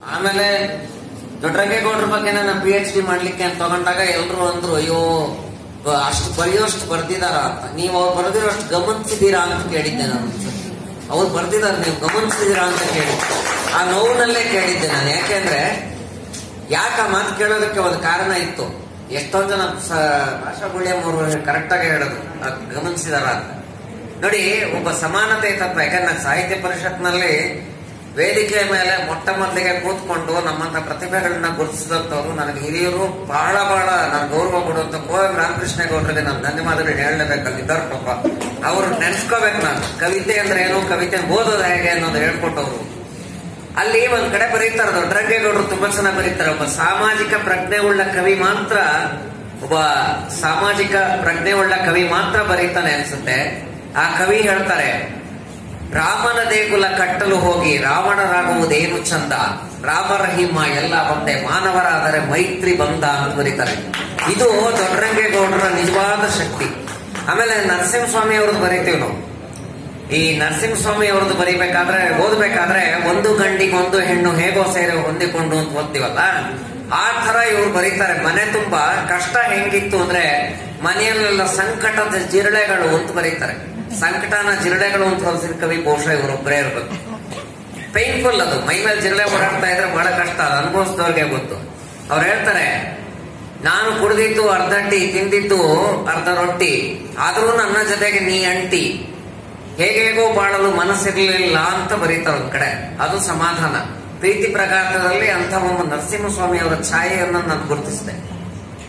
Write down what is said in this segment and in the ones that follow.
ಆಮೇಲೆ ದೊಡ್ಡರಂಗೇಗೌಡರ ಬಗ್ಗೆ ನಾನು ಪಿ ಎಚ್ ಡಿ ಮಾಡ್ಲಿಕ್ಕೆ ಅಂತ ತಗೊಂಡಾಗ ಎಲ್ರು ಅಂದ್ರು, ಅಯ್ಯೋ ಅಷ್ಟು ಬರೆಯೋಷ್ಟು ಬರ್ದಿದಾರ ಅಂತ. ನೀವು ಅವ್ರು ಬರ್ದಿರೋಷ್ಟು ಗಮನಿಸಿದೀರಾ ಅಂತ ಕೇಳಿದ್ದೆ ನಾನು. ಅವ್ರು ಬರ್ದಿದಾರ, ನೀವು ಗಮನಿಸಿದೀರಾ ಅಂತ ಕೇಳಿ. ಆ ನೋವಿನಲ್ಲೇ ಕೇಳಿದ್ದೆ ನಾನು. ಯಾಕೆಂದ್ರೆ ಯಾಕ ಆ ಮಾತು ಕೇಳೋದಕ್ಕೆ ಒಂದು ಕಾರಣ ಇತ್ತು. ಎಷ್ಟೊಂದು ಜನ ಭಾಷಾ ಗುಳಿಯಂ ಅವರು ಕರೆಕ್ಟ್ ಆಗಿ ಹೇಳೋದು ಗಮನಿಸಿದಾರ ಅಂತ. ನೋಡಿ, ಒಬ್ಬ ಸಮಾನತೆ ತತ್ವ, ಯಾಕಂದ್ರೆ ನಾನು ಸಾಹಿತ್ಯ ಪರಿಷತ್ನಲ್ಲಿ ವೇದಿಕೆ ಮೇಲೆ ಮೊಟ್ಟ ಮೊದಲಿಗೆ ಕೂತ್ಕೊಂಡು ನಮ್ಮಂತ ಪ್ರತಿಭೆಗಳನ್ನ ಗುರುತಿಸಿದಂಥವ್ರು ನನಗೆ ಹಿರಿಯರು ಬಹಳ ಬಹಳ ನಾನು ಗೌರವ ಕೊಡುವಂತ ಕೋಎಂ ರಾಮಕೃಷ್ಣ ಗೌಡರಿಗೆ ನಾನು ಧನ್ಯವಾದಗಳು ಇದ್ದಾರೆ ಪಾಪ. ಅವರು ನೆನೆಸ್ಕೋಬೇಕು ನಾನು. ಕವಿತೆ ಅಂದ್ರೆ ಏನು ಕವಿತೆ ಓದೋದು ಹೇಗೆ ಅನ್ನೋದು ಹೇಳ್ಕೊಟ್ಟವ್ರು. ಅಲ್ಲಿ ಒಂದ್ ಕಡೆ ಬರೀತಾರೆ ದೊಡ್ಡರಂಗೇಗೌಡರು ತುಂಬಾ ಚೆನ್ನಾಗಿ ಬರೀತಾರೆ, ಒಬ್ಬ ಸಾಮಾಜಿಕ ಪ್ರಜ್ಞೆ ಉಳ್ಳ ಕವಿ ಮಾತ್ರ, ಒಬ್ಬ ಸಾಮಾಜಿಕ ಪ್ರಜ್ಞೆ ಉಳ್ಳ ಕವಿ ಮಾತ್ರ ಬರೀತಾನೆ ಅನ್ಸುತ್ತೆ. ಆ ಕವಿ ಹೇಳ್ತಾರೆ ರಾಮನ ದೇಗುಲ ಕಟ್ಟಲು ಹೋಗಿ ರಾವಣರಾಗುವುದೇನು ಚಂದ? ರಾಮರಹಿಮ ಎಲ್ಲ ಬಂದೆ, ಮಾನವರಾದರೆ ಮೈತ್ರಿ ಬಂದ ಅಂತ ಬರೀತಾರೆ ಇದು ದೊಡ್ಡರಂಗೇಗೌಡರ ನಿಜವಾದ ಶಕ್ತಿ. ಆಮೇಲೆ ನರಸಿಂಹಸ್ವಾಮಿ ಅವ್ರದ್ದು ಬರೀತೀವಿ ನಾವು. ಈ ನರಸಿಂಹಸ್ವಾಮಿ ಅವ್ರದ್ದು ಬರೀಬೇಕಾದ್ರೆ, ಓದ್ಬೇಕಾದ್ರೆ ಒಂದು ಗಂಡಿಗೆ ಒಂದು ಹೆಣ್ಣು ಹೇಗೋ ಸೇರಿ ಹೊಂದಿಕೊಂಡು ಅಂತ ಓದ್ತೀವಲ್ಲ? ಆ ತರ ಇವ್ರು ಬರೀತಾರೆ. ಮನೆ ತುಂಬಾ ಕಷ್ಟ ಹೆಂಗಿತ್ತು ಅಂದ್ರೆ ಮನೆಯಲ್ಲೆಲ್ಲ ಸಂಕಟದ ಜಿರಳೆಗಳು ಅಂತ ಬರೀತಾರೆ. ಸಂಕಟನ ಜಿರಡೆಗಳು ಅಂತ ಹೊಲಿಸಿದ ಕವಿ ಬಹುಶಃ ಇವರೊಬ್ಬರೇ ಇರ್ಬೇಕು. ಪೈನ್ಫುಲ್ ಅದು. ಮೈ ಮೇಲೆ ಜಿರಳೆ ಓಡಾಡ್ತಾ ಇದ್ರೆ ಬಹಳ ಕಷ್ಟ. ಅದು ಅನುಭವಿಸಿದವ್ರಿಗೆ ಗೊತ್ತು. ಅವ್ರು ಹೇಳ್ತಾರೆ, ನಾನು ಕುಡಿದಿದ್ದು ಅರ್ಧ ಟೀ, ತಿಂದಿದ್ದು ಅರ್ಧ ರೊಟ್ಟಿ. ಆದ್ರೂ ನನ್ನ ಜೊತೆಗೆ ನೀ ಅಂಟಿ. ಹೇಗೇಗೋ ಬಾಳಲು ಮನಸ್ಸಿರ್ಲಿಲ್ಲ ಅಂತ ಬರೀತಾರೆ ಒಂದ್ ಕಡೆ. ಅದು ಸಮಾಧಾನ. ಪ್ರೀತಿ ಪ್ರಕಾರದಲ್ಲಿ ಅಂತ ಒಬ್ಬ ನರಸಿಂಹಸ್ವಾಮಿ ಅವರ ಛಾಯೆಯನ್ನು ನಾನು ಗುರುತಿಸಿದೆ.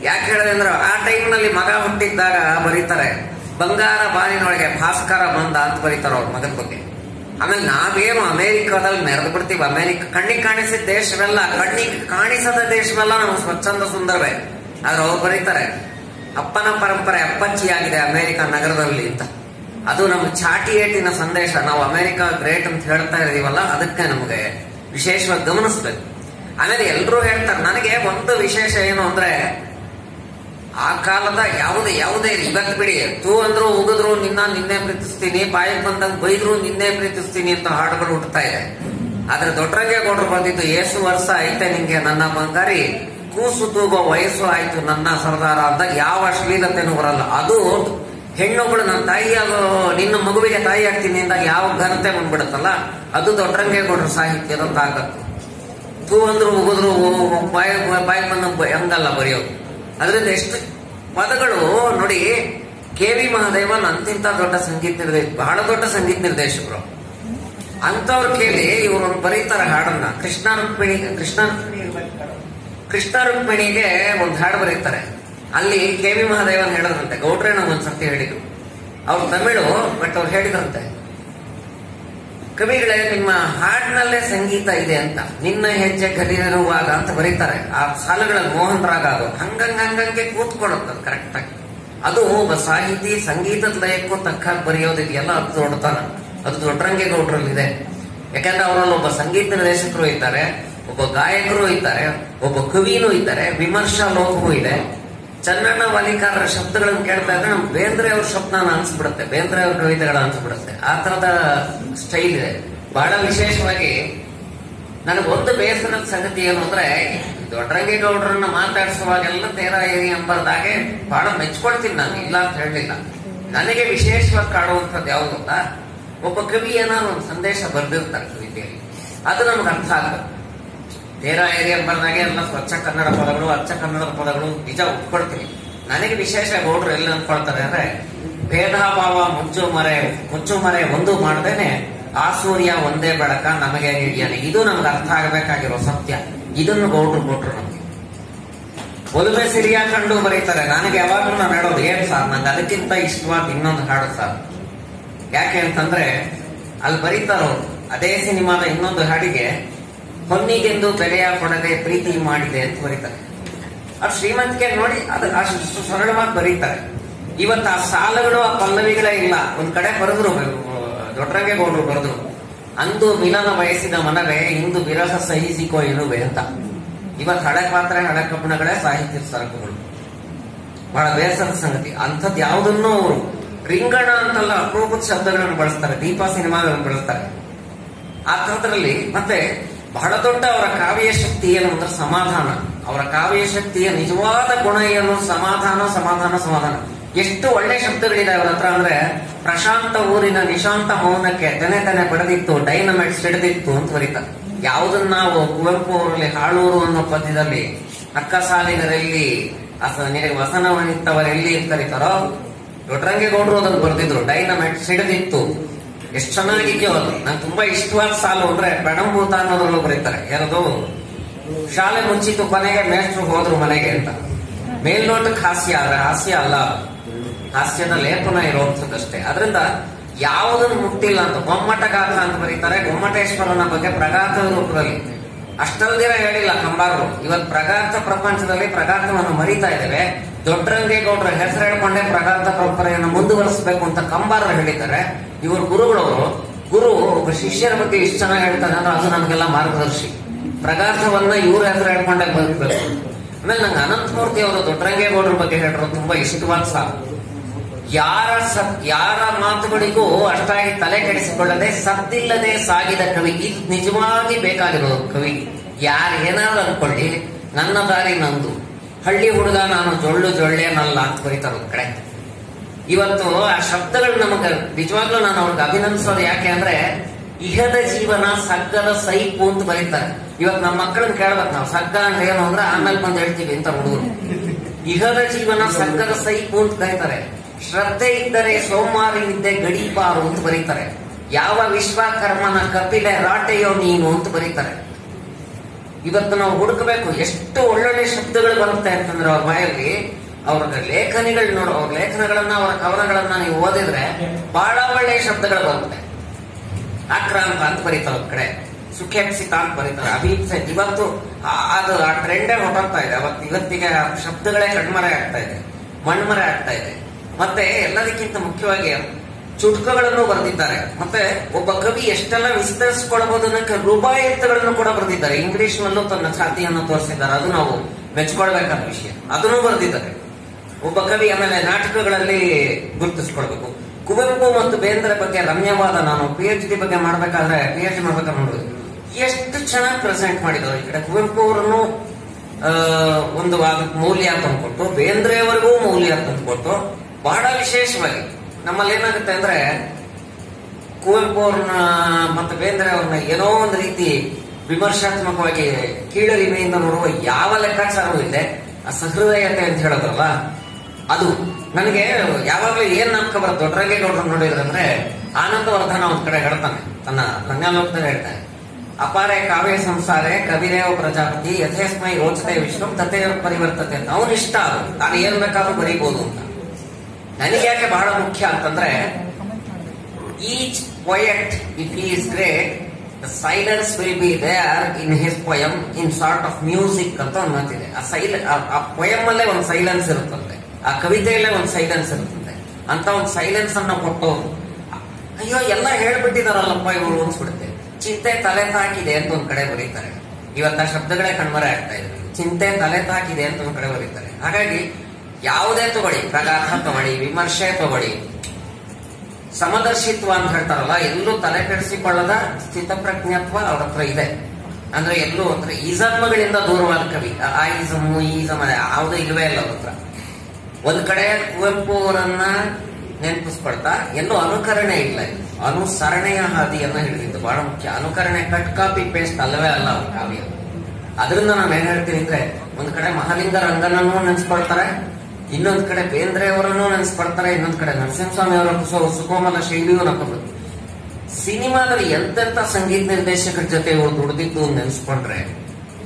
ಯಾಕೆ ಹೇಳಿದೆ ಅಂದ್ರೆ, ಆ ಟೈಮ್ನಲ್ಲಿ ಮಗ ಹುಟ್ಟಿದ್ದಾಗ ಬರೀತಾರೆ ಬಂಗಾರ ಬಾನಿನೊಳಗೆ ಭಾಸ್ಕರ ಬಂದ ಅಂತ ಬರೀತಾರ ಅವ್ರ ಮಗನ ಬಗ್ಗೆ. ಆಮೇಲೆ ನಾವೇನು ಅಮೆರಿಕದಲ್ಲಿ ಮೆರೆದು ಬಿಡ್ತೀವಿ. ಅಮೆರಿಕ ಕಣ್ಣಿಗೆ ಕಾಣಿಸಿದ ದೇಶವೆಲ್ಲ, ಕಣ್ಣಿಗೆ ಕಾಣಿಸದ ದೇಶವೆಲ್ಲ ನಾವು ಸ್ವಚ್ಛಂದ ಸುಂದರವೇ. ಆದ್ರೆ ಅವ್ರು ಬರೀತಾರೆ, ಅಪ್ಪನ ಪರಂಪರೆ ಅಪ್ಪಚ್ಚಿಯಾಗಿದೆ ಅಮೆರಿಕ ನಗರದಲ್ಲಿ ಅಂತ. ಅದು ನಮ್ಗೆ ಚಾಟಿ ಏಟಿನ ಸಂದೇಶ. ನಾವು ಅಮೆರಿಕ ಗ್ರೇಟ್ ಅಂತ ಹೇಳ್ತಾ ಇದೀವಲ್ಲ ಅದಕ್ಕೆ ನಮಗೆ ವಿಶೇಷವಾಗಿ ಗಮನಿಸ್ಬೇಕು. ಆಮೇಲೆ ಎಲ್ಲರೂ ಹೇಳ್ತಾರೆ, ನನಗೆ ಒಂದು ವಿಶೇಷ ಏನು ಅಂದ್ರೆ ಆ ಕಾಲದ ಯಾವುದೇ ಯಾವುದೇ ಇವತ್ತು ಬಿಡಿ. ತೂ ಅಂದ್ರು, ಉಗಿದ್ರು ನಿನ್ನ ನಿನ್ನೆ ಪ್ರೀತಿಸ್ತೀನಿ ಬಾಯಿಗೆ ಬಂದಾಗ ಬೈದ್ರು ನಿನ್ನೆ ಪ್ರೀತಿಸ್ತೀನಿ ಅಂತ ಹಾಡುಗಳು ಹುಟ್ಟುತ್ತಾ ಇದೆ. ಆದ್ರೆ ದೊಡ್ಡರಂಗೇಗೌಡರು ಬಂದಿದ್ದು, ಏಸು ವರ್ಷ ಐತೆ ನಿಂಗೆ, ನನ್ನ ಬಂಗಾರಿ. ಕೂಸು ತೂಗೋ ವಯಸ್ಸು ಆಯ್ತು, ನನ್ನ ಸರ್ದಾರ ಅಂತ ಯಾವ ಅಶ್ಲೀಲತೆನೂ ಬರಲ್ಲ. ಅದು ಹೆಣ್ಣುಗಳು ನನ್ನ ತಾಯಿ ಆಗೋ, ನಿನ್ನ ಮಗುವಿಗೆ ತಾಯಿ ಆಗ್ತೀನಿ ಅಂದಾಗ ಯಾವ ಘನತೆ ಬಂದ್ಬಿಡುತ್ತಲ್ಲ, ಅದು ದೊಡ್ಡರಂಗೇಗೌಡರ ಸಾಹಿತ್ಯದ ತಾಕತ್ತು ತೂ ಅಂದ್ರು, ಉಗಿದ್ರು ಬಾಯಿ ಬಾಯಿ ಬಂದ ಹಂಗಲ್ಲ ಬರೆಯೋದು. ಅದರಿಂದ ಎಷ್ಟು ಪದಗಳು, ನೋಡಿ, ಕೆ ವಿ ಮಹಾದೇವನ್ ಅಂತಿಂತ ದೊಡ್ಡ ಸಂಗೀತ ನಿರ್ದೇಶ, ಬಹಳ ದೊಡ್ಡ ಸಂಗೀತ ನಿರ್ದೇಶಕರು. ಅಂತವ್ರು ಕೇಳಿ ಇವರು ಬರೀತಾರೆ ಹಾಡನ್ನ. ಕೃಷ್ಣ ರುಕ್ಮಿಣಿ, ಕೃಷ್ಣ ಕೃಷ್ಣ ರುಕ್ಮಿಣಿಗೆ ಒಂದು ಹಾಡು ಬರೀತಾರೆ. ಅಲ್ಲಿ ಕೆ ವಿ ಮಹಾದೇವನ್ ಹೇಳದ್ರಂತೆ ನಾವು ಒಂದ್ಸರ್ತಿ ಹೇಳಿದ್ರು. ಅವ್ರು ತಮಿಳು, ಬಟ್ ಅವ್ರು ಹೇಳಿದ್ರಂತೆ ಕವಿಗಳೇ, ನಿಮ್ಮ ಹಾಡಿನಲ್ಲೇ ಸಂಗೀತ ಇದೆ ಅಂತ, ನಿನ್ನ ಹೆಜ್ಜೆ ಕಲಿಯಿರುವಾಗ ಅಂತ ಬರೀತಾರೆ. ಆ ಸಾಲುಗಳಲ್ಲಿ ಮೋಹನ್ ರಾಗ ಅದು ಹಂಗಂಗ ಹಂಗಂಗೆ ಕೂತ್ಕೊಳ್ಳುತ್ತೆ ಅದು ಕರೆಕ್ಟ್ ಆಗಿ. ಅದು ಒಬ್ಬ ಸಾಹಿತಿ ಸಂಗೀತದ ಲಯಕ್ಕೂ ತಕ್ಕ ಬರೆಯೋದಿದೆಯಲ್ಲ ಅದು ದೊಡ್ಡತನ. ಅದು ದೊಡ್ಡರಂಗೇಗೌಡರಲ್ಲಿದೆ. ಯಾಕಂದ್ರೆ ಅವರಲ್ಲಿ ಒಬ್ಬ ಸಂಗೀತ ನಿರ್ದೇಶಕರು ಇದ್ದಾರೆ, ಒಬ್ಬ ಗಾಯಕರು ಇದ್ದಾರೆ, ಒಬ್ಬ ಕವಿನೂ ಇದ್ದಾರೆ, ವಿಮರ್ಶಾ ಲೋಕವೂ ಇದೆ. ಚನ್ನಣ್ಣ ವಾಲಿಕಾರರ ಶಬ್ದಗಳನ್ನು ಕೇಳ್ತಾ ಇದ್ರೆ ನಮ್ಗೆ ಬೇಂದ್ರೆ ಅವ್ರ ಸ್ವಪ್ನ ಅನ್ಸ್ಬಿಡುತ್ತೆ. ಬೇಂದ್ರೆ ಅವ್ರ ಕವಿತೆಗಳ ಅನ್ಸ್ಬಿಡುತ್ತೆ. ಆ ತರದ ಸ್ಟೈಲ್ ಇದೆ. ಬಹಳ ವಿಶೇಷವಾಗಿ ನನಗೆ ಒಂದು ಬೇಸರದ ಸಂಗತಿ ಏನು ಅಂದ್ರೆ, ದೊಡ್ಡರಂಗೇಗೌಡರನ್ನ ಮಾತಾಡಿಸುವಾಗೆಲ್ಲ ತೇರ ಏರಿ ಎಂಬರ್ದಾಗೆ ಬಹಳ ಮೆಚ್ಕೊಳ್ತೀನಿ ನಾನು, ಇಲ್ಲ ಅಂತ ಹೇಳಲಿಲ್ಲ. ನನಗೆ ವಿಶೇಷವಾಗಿ ಕಾಡುವಂಥದ್ದು ಯಾವುದು ಅಂತ ಒಬ್ಬ ಕವಿ ಏನಾದ್ರು ಒಂದು ಸಂದೇಶ ಬರೆದಿರ್ತಾರೆ ಕವಿತೆಯಲ್ಲಿ. ಅದು ನಮ್ಗೆ ಅರ್ಥ ಆಗಬೇಕು ತೇರ ಏರಿ ಬಂದಾಗೆ ಎಲ್ಲ ಸ್ವಚ್ಛ ಕನ್ನಡ ಪದಗಳು, ಅಚ್ಚ ಕನ್ನಡದ ಪದಗಳು ನಿಜ ಒಪ್ಕೊಳ್ತೀನಿ ನನಗೆ ವಿಶೇಷ ಗೌಡ್ರು ಎಲ್ಲಿ ಅನ್ಕೊಳ್ತಾರೆ ಅಂದ್ರೆ ಭೇದ ಭಾವ ಮುಚ್ಚು ಮರೆ ಮುಂಚು ಮರೆ ಒಂದು ಮಾಡದೇನೆ ಆ ಸೂರ್ಯ ಒಂದೇ ಬೆಳಕ ನಮಗೆ ನೀಡಿಯಾನೆ ಇದು ನಮ್ಗೆ ಅರ್ಥ ಆಗಬೇಕಾಗಿರೋ ಸತ್ಯ. ಇದನ್ನು ಗೌಡ್ರು ಕೊಟ್ರು ನಮ್ಗೆ. ಒಲುಮೆ ಸಿರಿಯ ಕಂಡು ಬರೀತಾರೆ ನನಗೆ ಯಾವಾಗಲೂ ನಾನು ಹೇಳೋದು, ಏನ್ ಸರ್, ನಂಗೆ ಅದಕ್ಕಿಂತ ಇಷ್ಟವಾದ ಇನ್ನೊಂದು ಹಾಡು ಸರ್. ಯಾಕೆ ಅಂತಂದ್ರೆ, ಅಲ್ಲಿ ಬರೀತಾರೋ ಅದೇ ಸಿನಿಮಾದ ಇನ್ನೊಂದು ಹಾಡಿಗೆ ಹೊನ್ನಿಗೆಂದು ಬೆಲೆಯ ಕೊಡದೆ ಪ್ರೀತಿ ಮಾಡಿದೆ ಅಂತ ಬರೀತಾರೆ. ಅದು ಶ್ರೀಮಂತಿಕೆ ನೋಡಿ ಅದು ಅಷ್ಟು ಸರಳವಾಗಿ ಬರೀತಾರೆ. ಇವತ್ತು ಆ ಸಾಲಗಳು, ಆ ಪಲ್ಲವಿಗಳೇ ಇಲ್ಲ. ಒಂದ್ ಕಡೆ ಬರೆದ್ರು, ದೊಡ್ಡರಂಗೇಗೌಡರು ಬರೆದ್ರು, ಅಂದು ಮಿಲನ ಬಯಸಿದ ಮನವೇ, ಇಂದು ವಿರಹ ಸಹಿಸಿಕೋ ಇರುವೆ ಅಂತ. ಇವತ್ತು ಹಳೆ ಪಾತ್ರೆ, ಹಳೆ ಕಬ್ಬಣಗಳೇ ಸಾಹಿತ್ಯ ಸರಕುಗಳು. ಬಹಳ ಬೇಸರದ ಸಂಗತಿ. ಅಂಥದ್ದು ಯಾವುದನ್ನೂ ಅವರು ರಿಂಗಣ ಅಂತಲ್ಲ ಅಪರೂಪದ ಶಬ್ದಗಳನ್ನು ಬಳಸ್ತಾರೆ. ದೀಪ ಸಿನಿಮಾಗಳನ್ನು ಬಳಸ್ತಾರೆ. ಆ ಥರದ್ರಲ್ಲಿ ಮತ್ತೆ ಬಹಳ ದೊಡ್ಡ ಅವರ ಕಾವ್ಯ ಶಕ್ತಿ ಏನು ಅಂದ್ರೆ ಸಮಾಧಾನ. ಅವರ ಕಾವ್ಯ ಶಕ್ತಿಯ ನಿಜವಾದ ಗುಣ ಏನು? ಸಮಾಧಾನ ಸಮಾಧಾನ ಸಮಾಧಾನ. ಎಷ್ಟು ಒಳ್ಳೆ ಶಬ್ದಗಳಿದೆ ಅವರ ಹತ್ರ ಅಂದ್ರೆ, ಪ್ರಶಾಂತ ಊರಿನ ನಿಶಾಂತ ಮೌನಕ್ಕೆ ತೆನೆ ತೆನೆ ಬಡದಿತ್ತು, ಡೈನಮೈಟ್ಸ್ ಹಿಡಿದಿತ್ತು ಅಂತ ಬರೀತಾರೆ ಯಾವುದನ್ನ ನಾವು ಕುವೆಂಪು ಅವರಲ್ಲಿ, ಹಾಳೂರು ಅನ್ನೋ ಪದ್ಯದಲ್ಲಿ, ಅಕ್ಕ ಸಾಲಿಗರಲ್ಲಿ, ಅಸ ನಿನಗೆ ವಸನವನಿತ್ತವರೆಲ್ಲಿ ಅಂತ ಕರೀತಾರೋ? ದೊಡ್ಡರಂಗೇಗೌಡರು ಅದನ್ನು ಬರೆದಿದ್ರು, ಡೈನಮೈಟ್ಸ್ ಸಿಡಿದಿತ್ತು ಎಷ್ಟು ಚೆನ್ನಾಗಿದೆಯೋ ಅದು. ನಂಗೆ ತುಂಬಾ ಇಷ್ಟವಾದ ಸಾಲು ಅಂದ್ರೆ ಬೆಣಂಭೂತ ಅನ್ನೋದ್ರಲ್ಲೂ ಬರೀತಾರೆ. ಯಾರದು ಶಾಲೆ ಮುಚ್ಚಿತು ಕೊನೆಗೆ ಮೇಷ್ಟ್ರು ಹೋದ್ರು ಮನೆಗೆ ಅಂತ. ಮೇಲ್ನೋಟಕ್ಕೆ ಹಾಸ್ಯ ಆದ್ರೆ ಹಾಸ್ಯ ಅಲ್ಲ. ಹಾಸ್ಯದ ಲೇಪನ ಇರುವಂತದ್ದಷ್ಟೇ ಅದರಿಂದ ಯಾವುದನ್ನು ಮುಟ್ಟಿಲ್ಲ ಅಂತ. ಗೊಮ್ಮಟಗಾಥ ಅಂತ ಬರೀತಾರೆ. ಗೊಮ್ಮಟೇಶ್ವರನ ಬಗ್ಗೆ ಪ್ರಗಾಥ ರೂಪದಲ್ಲಿ. ಅಷ್ಟಲ್ದಿರ ಹೇಳಿಲ್ಲ, ಕಂಬಾರರು. ಇವತ್ತು ಪ್ರಗಾರ್ಥ ಪ್ರಪಂಚದಲ್ಲಿ ಪ್ರಗಾರ್ಥವನ್ನು ಮರಿತಾ ಇದ್ದೇವೆ. ದೊಡ್ಡರಂಗೇಗೌಡರ ಹೆಸರು ಹೇಳ್ಕೊಂಡೇ ಪ್ರಗಾರ್ಥ ಪರಂಪರೆಯನ್ನು ಮುಂದುವರಿಸಬೇಕು ಅಂತ ಕಂಬಾರರು ಹೇಳಿದ್ದಾರೆ. ಇವರು ಗುರುಗಳವರು. ಗುರು ಒಬ್ಬ ಶಿಷ್ಯರ ಬಗ್ಗೆ ಇಷ್ಟು ಚೆನ್ನಾಗಿ ಹೇಳ್ತಾರೆ ಅಂದ್ರೆ ಅದು ನಮಗೆಲ್ಲ ಮಾರ್ಗದರ್ಶಿ. ಪ್ರಗಾರ್ಥವನ್ನ ಇವ್ರ ಹೆಸರು ಹೇಳ್ಕೊಂಡೇ ಬದುಕಬೇಕು. ಆಮೇಲೆ ನಂಗೆ ಅನಂತಮೂರ್ತಿ ಅವರು ದೊಡ್ಡರಂಗೇಗೌಡರ ಬಗ್ಗೆ ಹೇಳಿರೋ, ತುಂಬಾ ಇಷ್ಟವಾದ ಸಾಲು ಯಾರ ಸತ್, ಯಾರ ಮಾತುಗಳಿಗೂ ಅಷ್ಟಾಗಿ ತಲೆ ಕೆಡಿಸಿಕೊಳ್ಳದೆ ಸತ್ತಿಲ್ಲದೆ ಸಾಗಿದ ಕವಿ ಇದು ನಿಜವಾಗಿ ಬೇಕಾಗಿರೋದು ಕವಿ. ಯಾರು ಏನಾದ್ರು ಅನ್ಕೊಳ್ಳಿ, ನನ್ನ ದಾರಿ ನಂದು. ಹಳ್ಳಿ ಹುಡುಗ ನಾನು ಜೊಳ್ಳು ಜೊಳ್ಳೆನಲ್ಲ ಅಂತ ಬರೀತಾರೆ ಒಂದ್ ಕಡೆ. ಇವತ್ತು ಆ ಶಬ್ದಗಳು ನಮಗೆ ನಿಜವಾಗ್ಲೂ ನಾನು ಅವ್ರಿಗೆ ಅಭಿನಂದಿಸೋದು ಯಾಕೆ ಅಂದ್ರೆ, ಇಹದ ಜೀವನ ಸಗ್ಗದ ಸೈಪು ಅಂತ ಬರೀತಾರೆ. ಇವತ್ತು ನಮ್ಮ ಮಕ್ಕಳನ್ನ ಕೇಳ್ಬೇಕು ನಾವು. ಸಗ್ಗ ಅಂದ್ರೆ ಏನು ಅಂದ್ರೆ ಆಮೇಲೆ ಬಂದು ಹೇಳ್ತೀವಿ ಅಂತ ಹುಡುಗರು. ಇಹದ ಜೀವನ ಸಗ್ಗದ ಸೈಪು ಅಂತ ಕರೀತಾರೆ. ಶ್ರದ್ಧೆ ಇದ್ದರೆ ಸೋಮವಾರಿ ಇದ್ದೆ ಗಡೀಪಾರು ಅಂತ ಬರೀತಾರೆ. ಯಾವ ವಿಶ್ವಕರ್ಮನ ಕಪಿಲೆ ರಾಟೆಯೋ ನೀನು ಅಂತ ಬರೀತಾರೆ. ಇವತ್ತು ನಾವು ಹುಡುಕಬೇಕು ಎಷ್ಟು ಒಳ್ಳೊಳ್ಳೆ ಶಬ್ದಗಳು ಬರುತ್ತೆ ಅಂತಂದ್ರೆ ಅವ್ರ ಬಾಯಲ್ಲಿ ಅವ್ರ ಲೇಖನಿಗಳು ನೋಡು, ಅವ್ರ ಲೇಖನಗಳನ್ನ, ಅವರ ಕವನಗಳನ್ನ ನೀವು ಓದಿದ್ರೆ ಬಹಳ ಒಳ್ಳೆಯ ಶಬ್ದಗಳು ಬರುತ್ತೆ. ಆಕ್ರಾಂತ ಅಂತ ಬರೀತಾರೆ ಅವ್ರ ಕಡೆ. ಸುಖೇಪ್ಸಿತ ಅಂತ ಬರೀತಾರೆ. ಅಭಿಪ್ಸೆ ಇವತ್ತು ಅದು ಆ ಟ್ರೆಂಡೇ ಹೊಟ್ಟೋಗ್ತಾ ಇದೆ. ಅವತ್ತು ಇವತ್ತಿಗೆ ಶಬ್ದಗಳೇ ಕಣ್ಮರೆ ಆಗ್ತಾ ಇದೆ. ಮಣ್ಮರೆ ಆಗ್ತಾ ಇದೆ. ಮತ್ತೆ ಎಲ್ಲದಕ್ಕಿಂತ ಮುಖ್ಯವಾಗಿ ಚುಟುಕಗಳನ್ನು ಬರೆದಿದ್ದಾರೆ. ಮತ್ತೆ ಒಬ್ಬ ಕವಿ ಎಷ್ಟೆಲ್ಲ ವಿಸ್ತರಿಸಿಕೊಳ್ಳಬಹುದು ಅನ್ನೋಕೆ ರೂಪಾಯತ್ತಗಳನ್ನು ಕೂಡ ಬರೆದಿದ್ದಾರೆ. ಇಂಗ್ಲಿಷ್ ನಲ್ಲೂ ತನ್ನ ಛಾತಿಯನ್ನು ತೋರಿಸಿದ್ದಾರೆ. ಅದು ನಾವು ಮೆಚ್ಕೊಳ್ಬೇಕಾದ ವಿಷಯ. ಅದನ್ನು ಬರೆದಿದ್ದಾರೆ. ಒಬ್ಬ ಕವಿ ಆಮೇಲೆ ನಾಟಕಗಳಲ್ಲಿ ಗುರುತಿಸ್ಕೊಳ್ಬೇಕು. ಕುವೆಂಪು ಮತ್ತು ಬೇಂದ್ರೆ ಬಗ್ಗೆ ರಮ್ಯವಾದ ನಾನು ಪಿ ಎಚ್ ಡಿ ಬಗ್ಗೆ ಮಾಡ್ಬೇಕಾದ್ರೆ ಪಿ ಎಚ್ ಡಿ ಮಾಡ್ಬೇಕಾದ್ರೆ ನೋಡುದು ಎಷ್ಟು ಚೆನ್ನಾಗಿ ಪ್ರೆಸೆಂಟ್ ಮಾಡಿದ್ರು ಈ ಕಡೆ ಕುವೆಂಪು ಅವರನ್ನು ಒಂದು ಮೌಲ್ಯ ತಂದ್ಕೊಟ್ಟು, ಬೇಂದ್ರೆಯವರೆಗೂ ಮೌಲ್ಯ ತಂದ್ಕೊಟ್ಟು ಬಹಳ ವಿಶೇಷವಾಗಿ ನಮ್ಮಲ್ಲಿ ಏನಾಗುತ್ತೆ ಅಂದ್ರೆ ಕುವೆಂಪು ಅವ್ರನ್ನ ಮತ್ತು ಬೇಂದ್ರೆ ಅವ್ರನ್ನ ಏನೋ ಒಂದು ರೀತಿ ವಿಮರ್ಶಾತ್ಮಕವಾಗಿ ಕೀಳರಿಮೆಯಿಂದ ನೋಡುವ ಯಾವ ಲೆಕ್ಕಾಚಾರವೂ ಇದೆ ಆ ಸಹೃದಯತೆ ಅಂತ ಹೇಳೋದ್ರಲ್ಲ, ಅದು ನನಗೆ ಯಾವಾಗಲೂ ಏನ್ ನಾಮಕ ಬರುತ್ತೆ ದೊಡ್ಡರಂಗೇಗೌಡರು ನೋಡಿದ್ರಂದ್ರೆ ಆನಂದವರ್ಧನ ಒಂದ್ ಕಡೆ ಹೇಳ್ತಾನೆ, ತನ್ನ ರಂಗಾಲೋಕದಲ್ಲಿ ಹೇಳ್ತಾನೆ, ಅಪಾರೆ ಕಾವ್ಯ ಸಂಸಾರೆ ಕವಿದೇವ ಪ್ರಜಾಪತಿ, ಯಥೇಸ್ಮೈ ರೋಚತೆ ವಿಷ್ಣು ತಥೇವ ಪರಿವರ್ತತೆ ಅಂತ. ಅವನು ಇಷ್ಟ ಅದು ನಾನು ಏನ್ ಬೇಕಾದ್ರೂ ಬರೀಬಹುದು ಅಂತ. ನನಗೆ ಯಾಕೆ ಬಹಳ ಮುಖ್ಯ ಅಂತಂದ್ರೆ each poet if is great, the silence silence be there in his poem in sort of music ಅಂತ ಒಂದು ಮಾತಿದೆ ಆ ಸೈಲ, ಆ ಪೊಯಮ್ ಅಲ್ಲೇ ಒಂದು ಸೈಲೆನ್ಸ್ ಇರುತ್ತಂತೆ. ಆ ಕವಿತೆಯಲ್ಲೇ ಒಂದು ಸೈಲೆನ್ಸ್ ಇರುತ್ತಂತೆ. ಅಂತ ಒಂದು ಸೈಲೆನ್ಸ್ ಅನ್ನ ಕೊಟ್ಟು ಅಯ್ಯೋ, ಎಲ್ಲ ಹೇಳ್ಬಿಟ್ಟಿದಾರಲ್ಲಪ್ಪ ಇವರು ಅನ್ಸ್ಬಿಡುತ್ತೆ. ಚಿಂತೆ ತಲೆ ತಾಕಿದೆ ಅಂತ ಒಂದ್ ಕಡೆ ಬರೀತಾರೆ. ಇವತ್ತ ಶಬ್ದಗಳೇ ಕಣ್ಮರೆ ಆಗ್ತಾ ಇದೆ ಚಿಂತೆ ತಲೆ ತಾಕಿದೆ ಅಂತ ಒಂದ್ ಕಡೆ ಬರೀತಾರೆ. ಹಾಗಾಗಿ ಯಾವುದೇ ತಗೊಳ್ಳಿ. ಪ್ರಗಾಥ ತಗೊಳ್ಳಿ, ವಿಮರ್ಶೆ ತಗೊಳ್ಳಿ. ಸಮದರ್ಶಿತ್ವ ಅಂತ ಹೇಳ್ತಾರಲ್ಲ, ಎಲ್ಲೂ ತಲೆ ಕೆಡಿಸಿಕೊಳ್ಳದ ಸ್ಥಿತಪ್ರಜ್ಞತ್ವ ಅವ್ರ ಹತ್ರ ಇದೆ. ಅಂದ್ರೆ ಎಲ್ಲೂ ಅಂದ್ರೆ ಈಸಮ್ಗಳಿಂದ ದೂರವಾದ ಕವಿ. ಆ- ಈಸಮ್ ಈಸಮ್ ಯಾವುದೂ ಇಲ್ವೇ ಇಲ್ಲ ಅವ್ರ ಹತ್ರ. ಒಂದ್ ಕಡೆ ಕುವೆಂಪು ಅವರನ್ನ ನೆನಪಿಸ್ಕೊಳ್ತಾ, ಎಲ್ಲೂ ಅನುಕರಣೆ ಇಲ್ಲ. ಇಲ್ಲಿ. ಅನುಸರಣೆಯ ಹಾದಿಯನ್ನ ಹಿಡಿದಿದ್ದು ಬಹಳ ಮುಖ್ಯ. ಅನುಕರಣೆ, ಕಟ್ ಕಾಪಿ ಪೇಸ್ಟ್ ಅಲ್ಲವೇ ಅಲ್ಲ ಅವ್ರ ಕಾವ್ಯ. ಅದರಿಂದ ನಾನು ಏನ್ ಹೇಳ್ತೀನಿ ಅಂದ್ರೆ, ಒಂದ್ ಕಡೆ ಮಹಾಲಿಂಗ ರಂಗನನ್ನು ನೆನೆಸ್ಕೊಳ್ತಾರೆ ಇನ್ನೊಂದ್ ಕಡೆ ಬೇಂದ್ರೆ ಅವರನ್ನು ನೆನೆಸ್ಪಡ್ತಾರೆ ಇನ್ನೊಂದ್ ಕಡೆ ನರಸಿಂಹಸ್ವಾಮಿ ಅವರ ಸುಕೋಮಲ ಶೈಲಿಯೂ ನಮ್ಮದು ಸಿನಿಮಾದಲ್ಲಿ ಎಂತೆಂತ ಸಂಗೀತ ನಿರ್ದೇಶಕರ ಜೊತೆ ಇವರು ದುಡಿದಿದ್ದು ನೆನೆಸ್ಕೊಂಡ್ರೆ,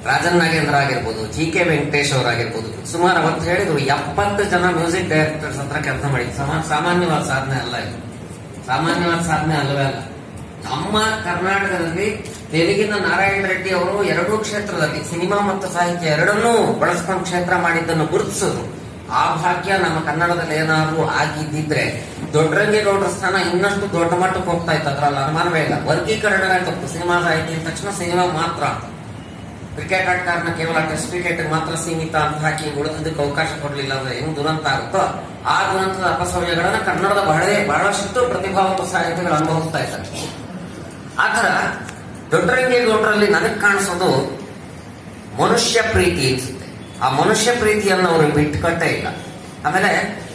ರಾಜನ್ ನಾಗೇಂದ್ರ ಆಗಿರ್ಬೋದು, ಜಿ ಕೆ ವೆಂಕಟೇಶ್ ಅವರಾಗಿರ್ಬೋದು, ಸುಮಾರು ಅವತ್ತು ಹೇಳಿದ್ರು, ಎಪ್ಪತ್ತು ಜನ ಮ್ಯೂಸಿಕ್ ಡೈರೆಕ್ಟರ್ಸ್ ಹತ್ರ ಕೆಲಸ ಮಾಡಿ ಸಮ- ಸಾಮಾನ್ಯವಾದ ಸಾಧನೆ ಅಲ್ಲ ಇದು. ಸಾಮಾನ್ಯವಾದ ಸಾಧನೆ ಅಲ್ಲವೇ ಅಲ್ಲ. ನಮ್ಮ ಕರ್ನಾಟಕದಲ್ಲಿ ತೆಲುಗಿನ ನಾರಾಯಣ ರೆಡ್ಡಿ ಅವರು ಎರಡೂ ಕ್ಷೇತ್ರದಲ್ಲಿ, ಸಿನಿಮಾ ಮತ್ತು ಸಾಹಿತ್ಯ ಎರಡನ್ನೂ ಬಳಸ್ಕೊಂಡು ಕ್ಷೇತ್ರ ಮಾಡಿದ್ದನ್ನು ಗುರುತಿಸಿದ್ರು ಆ ಭಾಗ್ಯ ನಮ್ಮ ಕನ್ನಡದಲ್ಲಿ ಏನಾದ್ರೂ ಆಗಿದ್ದಿದ್ರೆ ದೊಡ್ಡರಂಗೇಗೌಡರ ಸ್ಥಾನ ಇನ್ನಷ್ಟು ದೊಡ್ಡ ಮಟ್ಟಕ್ಕೆ ಹೋಗ್ತಾ ಇತ್ತು. ಅದ್ರಲ್ಲಿ ಅನುಮಾನವೇ ಇಲ್ಲ. ವರ್ಗೀಕರಣವೇ ತಪ್ಪು ಸಿನಿಮಾ ಸಾಹಿತ್ಯ ಅಂದ ತಕ್ಷಣ ಸಿನಿಮಾ ಮಾತ್ರ. ಕ್ರಿಕೆಟ್ ಆಟಗಾರನ ಕೇವಲ ಟೆಸ್ಟ್ ಕ್ರಿಕೆಟ್ ಮಾತ್ರ ಸೀಮಿತ ಅಂತ ಹಾಕಿ ಉಳಿದಕ್ಕೆ ಅವಕಾಶ ಕೊಡಲಿಲ್ಲ ಅಂದ್ರೆ ಏನು ದುರಂತ ಆಗುತ್ತೋ? ಆ ದುರಂತದ ಅಪಸೌಲ್ಯಗಳನ್ನ ಕನ್ನಡದ ಬಹಳ, ಬಹಳಷ್ಟು ಪ್ರತಿಭಾವಂತ ಸಾಹಿತ್ಯಗಳು ಅನುಭವಿಸ್ತಾ ಇದ್ದಾರೆ. ಆತರ ದೊಡ್ಡರಂಗೇಗೌಡರಲ್ಲಿ ನನಗೆ ಕಾಣಿಸೋದು ಮನುಷ್ಯ ಪ್ರೀತಿ ಆ ಮನುಷ್ಯ ಪ್ರೀತಿಯನ್ನು ಅವರು ಬಿಟ್ಟುಕೊಟ್ಟೇ ಇಲ್ಲ. ಆಮೇಲೆ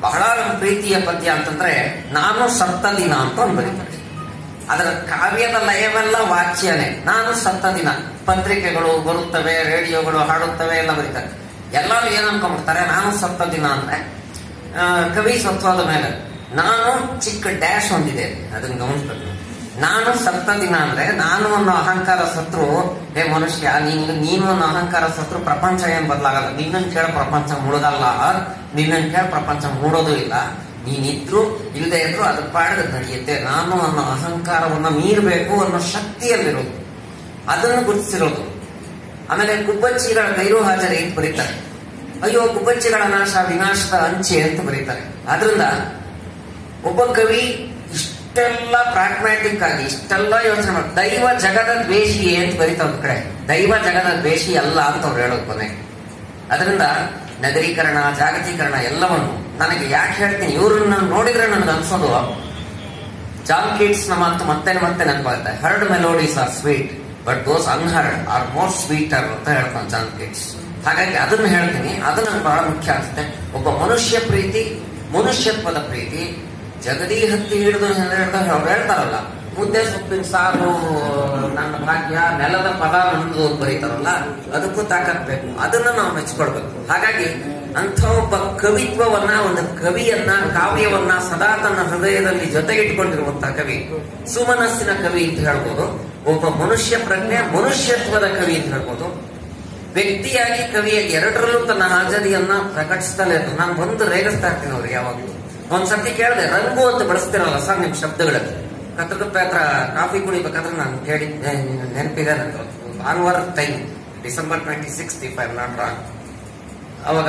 ಬಹಳ ನಮ್ಮ ಪ್ರೀತಿಯ ಪದ್ಯ ಅಂತಂದ್ರೆ, ನಾನು ಸತ್ತ ದಿನ ಅಂತ ಒಂದು ಬರೀತಾರೆ ಅದರ ಕಾವ್ಯದ ಲಯವೆಲ್ಲ ವಾಚ್ಯನೇ. ನಾನು ಸತ್ತ ದಿನ ಪತ್ರಿಕೆಗಳು ಬರುತ್ತವೆ, ರೇಡಿಯೋಗಳು ಹಾಡುತ್ತವೆ, ಎಲ್ಲ ಬರೀತಾರೆ. ಎಲ್ಲರೂ ಏನ್ ಅನ್ಕೊಂಡ್ಬಿಡ್ತಾರೆ? ನಾನು ಸತ್ತ ದಿನ ಅಂದ್ರೆ ಕವಿ ಸತ್ವಾದ ಮೇಲೆ. ನಾನು ಚಿಕ್ಕ ಡ್ಯಾಶ್ ಹೊಂದಿದೆ. ಅದನ್ನ ಗಮನಿಸ್ಬೇಕು. ನಾನು ಸತ್ತ ದಿನ ಅಂದ್ರೆ ನಾನು ಒಂದು ಅಹಂಕಾರ ಸತ್ರು, ಹೇ ಮನುಷ್ಯ, ನೀನು ನೀನು ಒಂದು ಅಹಂಕಾರ ಸತ್ರು ಪ್ರಪಂಚ ಏನ್ ಬದಲಾಗಲ್ಲ. ನಿನ್ನನ್ ಕೇಳ ಪ್ರಪಂಚ ಮುಳುಗಲ್ಲ. ನಿನ್ನ ಕೇಳ ಪ್ರಪಂಚ ಮೂಡೋದು ಇಲ್ಲ. ನೀನಿದ್ರು ಇಲ್ಲದೆ ಇದ್ರು ಅದು ಪಾಡದ ನಡೆಯುತ್ತೆ. ನಾನು ಅನ್ನೋ ಅಹಂಕಾರವನ್ನ ಮೀರಬೇಕು ಅನ್ನೋ ಶಕ್ತಿಯಲ್ಲಿರೋದು. ಅದನ್ನು ಗುರುತಿಸಿರೋದು. ಆಮೇಲೆ ಗುಬ್ಬಚ್ಚಿಗಳ ಗೈರು ಹಾಜರಿ ಅಂತ ಬರೀತಾರೆ. ಅಯ್ಯೋ ಗುಬ್ಬಚ್ಚಿಗಳ ನಾಶ, ವಿನಾಶದ ಅಂಚೆ ಅಂತ ಬರೀತಾರೆ. ಆದ್ರಿಂದ ಒಬ್ಬ ಕವಿ ಇಷ್ಟೆಲ್ಲ ಪ್ರಾಗ್ಮ್ಯಾಟಿಕ್ ಆಗಿ, ಇಷ್ಟೆಲ್ಲ ಯೋಚನೆ ಮಾಡಿ ದೈವ ಜಗದ ದ್ವೇಷಿ ಅಂತ ಬರೀತಾರೆ ಒಂದ್ ಕಡೆ. ದೈವ ಜಗದ ದ್ವೇಷಿ ಅಲ್ಲ ಅಂತ ಅವ್ರು ಹೇಳೋದು ಕೊನೆ. ಅದರಿಂದ ನಗರೀಕರಣ, ಜಾಗತೀಕರಣ ಎಲ್ಲವನ್ನು ನನಗೆ ಯಾಕೆ ಹೇಳ್ತೀನಿ? ಇವ್ರನ್ನ ನೋಡಿದ್ರೆ ನನಗೆ ಅನ್ಸೋದು. ಜಾನ್ ಕಿಡ್ಸ್ನ ಮಾತು ಮತ್ತೆ ಮತ್ತೆ ನೆನಪಾಗುತ್ತೆ. Heard melodies are sweet but those unheard are more sweeter ಅಂತ ಹೇಳ್ತಾನೆ ಜಾನ್ ಕಿಡ್ಸ್ ಹಾಗಾಗಿ ಅದನ್ನ ಹೇಳ್ತೀನಿ. ಅದು ನನಗೆ ಬಹಳ ಮುಖ್ಯ ಅನ್ಸುತ್ತೆ. ಒಬ್ಬ ಮನುಷ್ಯ ಪ್ರೀತಿ, ಮನುಷ್ಯತ್ವದ ಪ್ರೀತಿ ಜಗದಿ ಹತ್ತಿ ಹಿಡಿದು ಹೇಳ್ತಾರಲ್ಲ ಮುದ್ದೆ ಸೊಪ್ಪಿನ ಸಾರು, ನನ್ನ ಭಾಗ್ಯ, ನೆಲದ ಪದ ಒಂದು ಬರೀತಾರಲ್ಲ, ಅದಕ್ಕೂ ತಾಕತ್ ಬೇಕು, ಅದನ್ನ ನಾವು ಮೆಚ್ಕೊಳ್ಬೇಕು. ಹಾಗಾಗಿ ಅಂಥ ಒಬ್ಬ ಕವಿತ್ವವನ್ನ, ಒಂದು ಕವಿಯನ್ನ, ಕಾವ್ಯವನ್ನ ಸದಾ ತನ್ನ ಹೃದಯದಲ್ಲಿ ಜೊತೆಗಿಟ್ಟುಕೊಂಡಿರುವಂತಹ ಕವಿ, ಸುಮನಸ್ಸಿನ ಕವಿ ಅಂತ ಹೇಳ್ಬೋದು, ಒಬ್ಬ ಮನುಷ್ಯ ಪ್ರಜ್ಞೆ, ಮನುಷ್ಯತ್ವದ ಕವಿ ಅಂತ ಹೇಳ್ಬೋದು. ವ್ಯಕ್ತಿಯಾಗಿ ಕವಿಯ ಎರಡರಲ್ಲೂ ತನ್ನ ಹಾಜರಿಯನ್ನ ಪ್ರಕಟಿಸ್ತಾನೆ ನಾನು ಬಂದು ರೇಗಿಸ್ತಾ ಇರ್ತೀನಿ ಅವ್ರಿಗೆ ಯಾವಾಗಲೂ. ಒಂದ್ಸತಿ ಕೇಳಿದೆ, ರಂಗು ಅಂತ ಬಳಸ್ತಿರಲ್ಲ ಸರ್ ನಿಮ್ ಶಬ್ದಗಳಲ್ಲಿ. ಕತ್ರಗುಪ್ಪೆ ಹತ್ರ ಕಾಫಿ ಕುಡಿಬೇಕಾದ್ರೆ ನಾನು ಕೇಳಿ ನೆನಪಿದೆ? ಭಾನುವಾರ time December twenty six wrong ಅವಾಗ,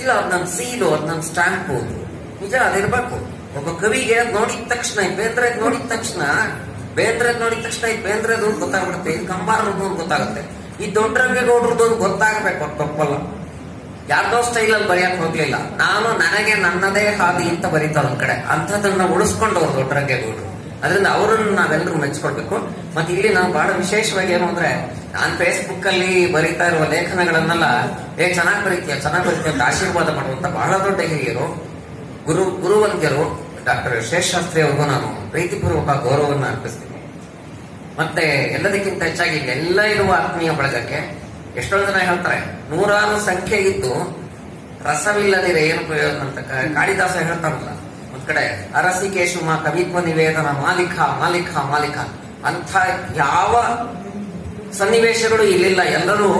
ಇಲ್ಲ, ಅದ್ ನನ್ನ ಸೀಲು ಅದ್ ನನ್ನ ಸ್ಟ್ಯಾಂಪು ನಿಜ, ಅದಿರ್ಬೇಕು. ಒಬ್ಬ ಕವಿಗೆ ಅದ್ ನೋಡಿದ ತಕ್ಷಣ ಬೇಂದ್ರ ನೋಡಿದ ತಕ್ಷಣ ಬೇಂದ್ರೆ ನೋಡಿದ ತಕ್ಷಣ, ಈ ಬೇಂದ್ರದ್ದು ಗೊತ್ತಾಗ್ಬಿಡುತ್ತೆ. ಇದು ಕಂಬಾರದು ಅಂತ ಗೊತ್ತಾಗುತ್ತೆ. ಈ ದೊಡ್ಡರಂಗೇಗೌಡ್ರದ್ದು ಗೊತ್ತಾಗಬೇಕು, ಅದು ತಪ್ಪಲ್ಲ. ಯಾರ್ದೋ ಸ್ಟೈಲ್ ಅಲ್ಲಿ ಬರೆಯಕ್ ಹೋಗ್ಲಿಲ್ಲ. ನಾನು ನನಗೆ ನನ್ನದೇ ಹಾದಿ ಅಂತ ಬರೀತಾರೆ ಒಂದ್ ಕಡೆ. ಅಂಥದನ್ನ ಉಳಿಸ್ಕೊಂಡವ್ರು ದೊಡ್ಡರಂಗೇಗೌಡರು ಅದರಿಂದ ಅವರನ್ನು ನಾವೆಲ್ಲರೂ ಮೆಚ್ಕೊಳ್ಬೇಕು. ಮತ್ತೆ ಇಲ್ಲಿ ನಾವು ಬಹಳ ವಿಶೇಷವಾಗಿ ಏನು ಅಂದ್ರೆ, ನಾನು ಫೇಸ್ಬುಕ್ ಅಲ್ಲಿ ಬರೀತಾ ಇರುವ ಲೇಖನಗಳನ್ನೆಲ್ಲ, ಏ, ಚೆನ್ನಾಗಿ ಬರೀತೀಯ ಚೆನ್ನಾಗಿ ಬರೀತೀಯ ಅಂತ ಆಶೀರ್ವಾದ ಮಾಡುವಂತ ಬಹಳ ದೊಡ್ಡ ಹಿರಿಯರು, ಗುರು ಗುರುವಂತ್ಯರು ಡಾಕ್ಟರ್ ಶೇಷಾಸ್ತ್ರಿ ಅವ್ರಿಗೂ ನಾನು ಪ್ರೀತಿಪೂರ್ವಕ ಗೌರವವನ್ನು ಅರ್ಪಿಸ್ತೀನಿ. ಮತ್ತೆ ಎಲ್ಲದಕ್ಕಿಂತ ಹೆಚ್ಚಾಗಿ ಎಲ್ಲ ಇರುವ ಆತ್ಮೀಯ ಬಳಗಕ್ಕೆ ಎಷ್ಟೊಂದು ಜನ ಹೇಳ್ತಾರೆ, ನೂರಾರು ಸಂಖ್ಯೆ ಇದ್ದು ರಸವಿಲ್ಲದಿರ ಏನು ಪ್ರಯೋಜನ ಅಂತ ಕಾಳಿದಾಸ ಹೇಳ್ತಾರಲ್ಲ, ಒಂದ್ ಕಡೆ, ಅರಸಿಕೇಶುಮ ಕವಿತ್ವ ನಿವೇದನ ಮಾಲಿಕ ಮಾಲಿಕ ಮಾಲಿಕ ಅಂಥ ಯಾವ ಸನ್ನಿವೇಶಗಳು ಇಲ್ಲಿಲ್ಲ. ಎಲ್ಲರೂ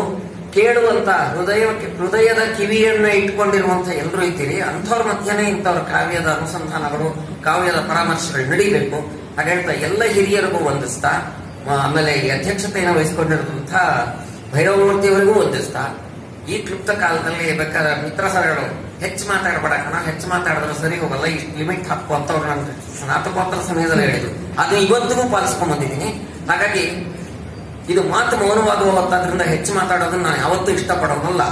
ಕೇಳುವಂತ ಹೃದಯಕ್ಕೆ, ಹೃದಯದ ಕಿವಿಯನ್ನ ಇಟ್ಕೊಂಡಿರುವಂತ ಎಲ್ಲರೂ ಇದ್ದೀರಿ. ಅಂಥವ್ರ ಮಧ್ಯನೇ ಇಂಥವ್ರ ಕಾವ್ಯದ ಅನುಸಂಧಾನಗಳು, ಕಾವ್ಯದ ಪರಾಮರ್ಶೆಗಳು ನಡೀಬೇಕು. ಹಾಗೆ ಹೇಳ್ತಾ ಎಲ್ಲ ಹಿರಿಯರಿಗೂ ವಂದಿಸ್ತಾ ಆಮೇಲೆ ಈ ಅಧ್ಯಕ್ಷತೆಯನ್ನು ವಹಿಸಿಕೊಂಡಿರುವಂತ ಭೈರವಮೂರ್ತಿಯವರಿಗೂ ವಂದಿಸ್ತಾ ಈ ಕ್ಲುಪ್ತ ಕಾಲದಲ್ಲಿ ಬೇಕಾದ್ರೆ ಮಿತ್ರ ಸರ್ಗಳು ಹೆಚ್ಚು ಮಾತಾಡಬೇಡ. ಕಣ ಹೆಚ್ಚು ಮಾತಾಡಿದ್ರೆ ಸರಿ ಹೋಗಲ್ಲ. ಇಷ್ಟು ಲಿಮಿಟ್ ಹಾಕು ಅಂತ ನಾನು ಸ್ನಾತಕೋತ್ತರ ಸಮಯದಲ್ಲಿ ಹೇಳಿದ್ರು. ಅದು ಇವತ್ತಿಗೂ ಪಾಲಿಸ್ಕೊಂಡ್ ಬಂದಿದ್ದೀನಿ. ಹಾಗಾಗಿ ಇದು ಮಾತು ಮೌನವಾಗುವ ಹೊತ್ತಾದ್ರಿಂದ ಹೆಚ್ಚು ಮಾತಾಡೋದನ್ನ ನಾನು ಯಾವತ್ತೂ ಇಷ್ಟಪಡೋನಲ್ಲ.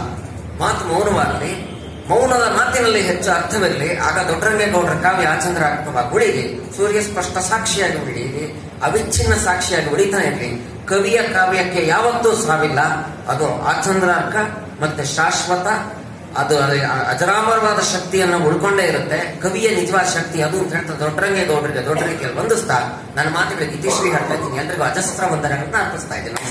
ಮಾತು ಮೌನವಾಗಲಿ, ಮೌನದ ಮಾತಿನಲ್ಲಿ ಹೆಚ್ಚು ಅರ್ಥವಿರಲಿ, ಆಗ ದೊಡ್ಡರಂಗೇಗೌಡರ ಕಾವ್ಯ ಆಚಂದ್ರಾತ್ಮಕ ಉಳಿಲಿ ಸೂರ್ಯ ಸ್ಪಷ್ಟ ಸಾಕ್ಷಿಯಾಗಿ ಉಳಿಯಿರಿ ಅವಿಚ್ಛಿನ್ನ ಸಾಕ್ಷಿಯಾಗಿ ಉಳಿತಾ ಇರಲಿ ಕವಿಯ ಕಾವ್ಯಕ್ಕೆ ಯಾವತ್ತೂ ಸಾವಿಲ್ಲ. ಅದು ಆಚಂದ್ರಾರ್ಕ ಮತ್ತೆ ಶಾಶ್ವತ. ಅದು ಅಜರಾಮರವಾದ ಶಕ್ತಿಯನ್ನು ಉಳ್ಕೊಂಡೇ ಇರುತ್ತೆ. ಕವಿಯ ನಿಜವಾದ ಶಕ್ತಿ ಅದು ಅಂತ ಹೇಳ್ತಾ ದೊಡ್ಡರಂಗೇಗೌಡರಿಗೆ ದೊಡ್ಡ ರೀತಿಯಲ್ಲಿ ವಂದಿಸ್ತಾ ನನ್ನ ಮಾತುಗಳಿಗೆ ಇತಿಶ್ರೀ ಹೇಳ್ತಾ ಇದ್ದೀನಿ. ಎಲ್ರಿಗೂ ಅಜಸ್ತ್ರ ವಂದನೆಗಳನ್ನ ಅರ್ಪಿಸ್ತಾ ಇದ್ದೀನಿ.